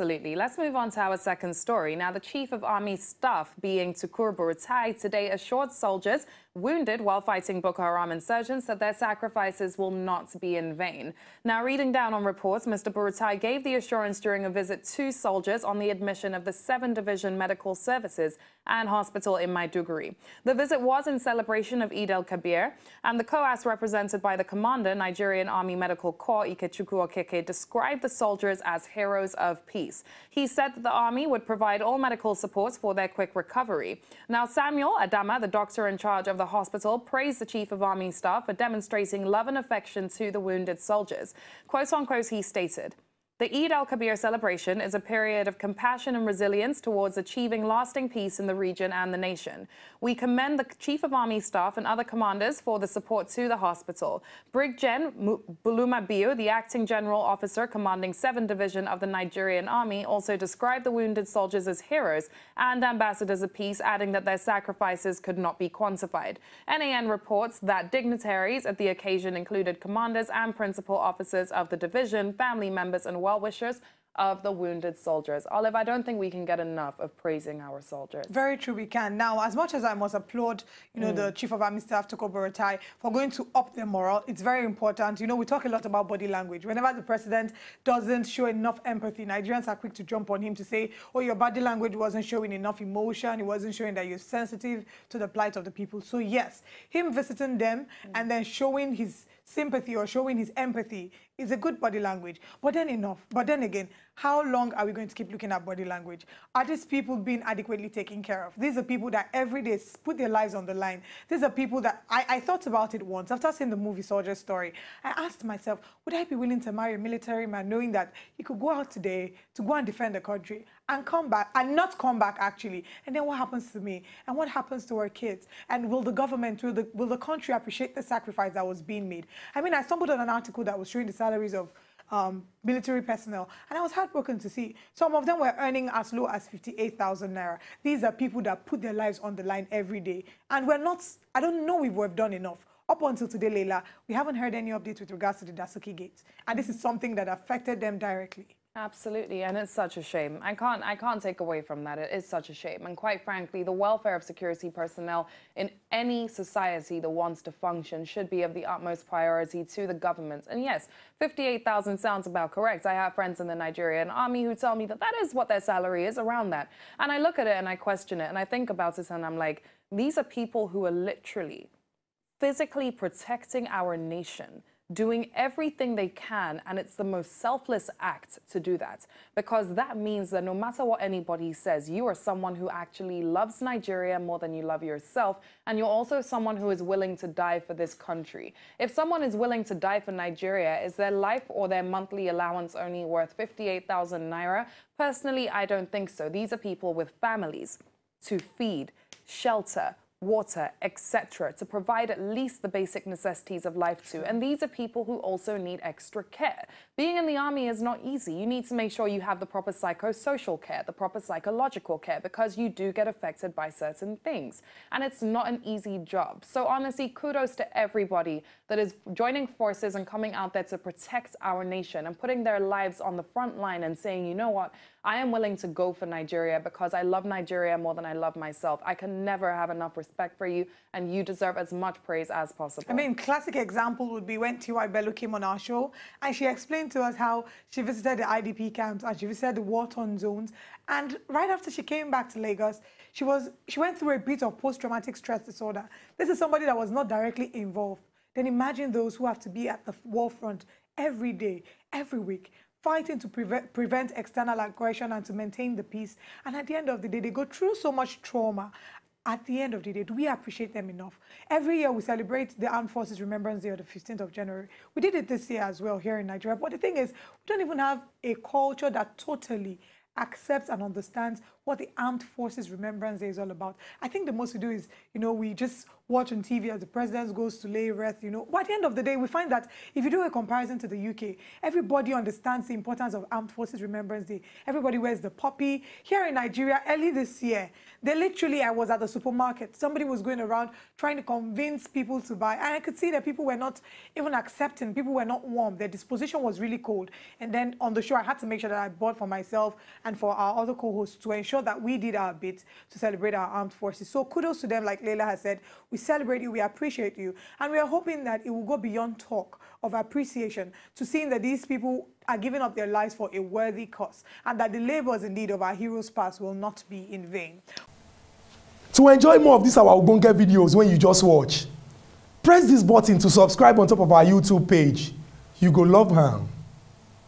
Absolutely. Let's move on to our second story. Now, the Chief of Army Staff, being Tukur Buratai, today assured soldiers wounded while fighting Boko Haram insurgents that their sacrifices will not be in vain. Now, reading down on reports, Mr. Buratai gave the assurance during a visit to soldiers on the admission of the 7 Division Medical Services and Hospital in Maiduguri. The visit was in celebration of Eid al-Kabir, and the COAS represented by the commander, Nigerian Army Medical Corps, Ikechukwu Okeke, described the soldiers as heroes of peace. He said that the army would provide all medical supports for their quick recovery. Now, Samuel Adama, the doctor in charge of the hospital praised the Chief of Army Staff for demonstrating love and affection to the wounded soldiers. Quote unquote, he stated, the Eid al-Kabir celebration is a period of compassion and resilience towards achieving lasting peace in the region and the nation. We commend the Chief of Army Staff and other commanders for the support to the hospital. Brig Gen Bulama Biu, the acting general officer commanding 7th Division of the Nigerian Army, also described the wounded soldiers as heroes and ambassadors of peace, adding that their sacrifices could not be quantified. NAN reports that dignitaries at the occasion included commanders and principal officers of the division, family members and well-wishers of the wounded soldiers. Olive, I don't think we can get enough of praising our soldiers. Very true, we can. Now, as much as I must applaud, you know, mm. the Chief of Army Staff, Tukur Buratai, for going to up their morale, it's very important. You know, we talk a lot about body language. Whenever the president doesn't show enough empathy, Nigerians are quick to jump on him to say, oh, your body language wasn't showing enough emotion. It wasn't showing that you're sensitive to the plight of the people. So, yes, him visiting them mm. and then showing his sympathy or showing his empathy is a good body language. But then enough. But then again, how long are we going to keep looking at body language? Are these people being adequately taken care of? These are people that every day put their lives on the line. These are people that I, I thought about it once. After seeing the movie Soldier Story, I asked myself, would I be willing to marry a military man knowing that he could go out today to go and defend the country and come back and not come back actually? And then what happens to me? And what happens to our kids? And will the government, will the, will the country appreciate the sacrifice that was being made? I mean, I stumbled on an article that was showing the salaries of um, military personnel. And I was heartbroken to see some of them were earning as low as 58,000 naira. These are people that put their lives on the line every day. And we're not, I don't know if we've done enough. Up until today, Leila, we haven't heard any updates with regards to the Dasuki Gate. And this is something that affected them directly. Absolutely, and it's such a shame. I can't, I can't take away from that. It is such a shame. And quite frankly, the welfare of security personnel in any society that wants to function should be of the utmost priority to the government. And yes, 58,000 sounds about correct. I have friends in the Nigerian army who tell me that that is what their salary is around that. And I look at it and I question it and I think about it and I'm like, these are people who are literally physically protecting our nation doing everything they can, and it's the most selfless act to do that because that means that no matter what anybody says, you are someone who actually loves Nigeria more than you love yourself, and you're also someone who is willing to die for this country. If someone is willing to die for Nigeria, is their life or their monthly allowance only worth 58,000 naira? Personally, I don't think so. These are people with families to feed, shelter, water, etc., to provide at least the basic necessities of life to. And these are people who also need extra care. Being in the army is not easy. You need to make sure you have the proper psychosocial care, the proper psychological care, because you do get affected by certain things. And it's not an easy job. So honestly, kudos to everybody that is joining forces and coming out there to protect our nation and putting their lives on the front line and saying, you know what, I am willing to go for Nigeria because I love Nigeria more than I love myself. I can never have enough respect for you, and you deserve as much praise as possible. I mean, classic example would be when T.Y. Bello came on our show, and she explained to us how she visited the IDP camps and she visited the war-torn zones. And right after she came back to Lagos, she was she went through a bit of post-traumatic stress disorder. This is somebody that was not directly involved. Then imagine those who have to be at the war front every day, every week, fighting to prevent, prevent external aggression and to maintain the peace. And at the end of the day, they go through so much trauma. At the end of the day, do we appreciate them enough? Every year we celebrate the Armed Forces Remembrance Day on the 15th of January. We did it this year as well here in Nigeria. But the thing is, we don't even have a culture that totally accepts and understands what the Armed Forces Remembrance Day is all about. I think the most we do is, you know, we just watch on TV as the president goes to lay rest, you know. But at the end of the day, we find that if you do a comparison to the UK, everybody understands the importance of Armed Forces Remembrance Day. Everybody wears the poppy. Here in Nigeria, early this year, they literally, I was at the supermarket. Somebody was going around trying to convince people to buy. And I could see that people were not even accepting. People were not warm. Their disposition was really cold. And then on the show, I had to make sure that I bought for myself and for our other co-hosts to ensure that we did our bit to celebrate our armed forces. So kudos to them, like Leila has said. We celebrate you, we appreciate you. And we are hoping that it will go beyond talk of appreciation to seeing that these people are giving up their lives for a worthy cause and that the labors indeed of our heroes past will not be in vain. To enjoy more of these our Ogbonge videos when you just watch, press this button to subscribe on top of our YouTube page. You go love her.